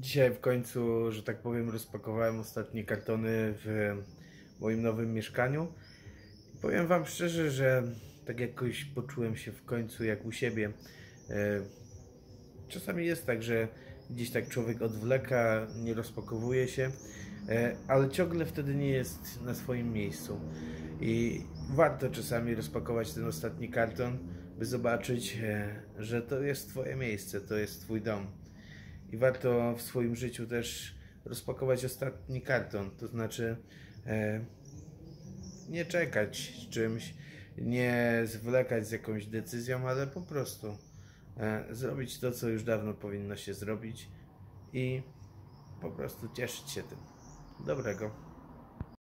Dzisiaj w końcu, że tak powiem, rozpakowałem ostatnie kartony w moim nowym mieszkaniu. Powiem Wam szczerze, że tak jakoś poczułem się w końcu jak u siebie. E, Czasami jest tak, że gdzieś tak człowiek odwleka, nie rozpakowuje się, e, ale ciągle wtedy nie jest na swoim miejscu. I warto czasami rozpakować ten ostatni karton, by zobaczyć, e, że to jest Twoje miejsce, to jest Twój dom. I warto w swoim życiu też rozpakować ostatni karton, to znaczy e, nie czekać z czymś, nie zwlekać z jakąś decyzją, ale po prostu e, zrobić to, co już dawno powinno się zrobić i po prostu cieszyć się tym. Dobrego.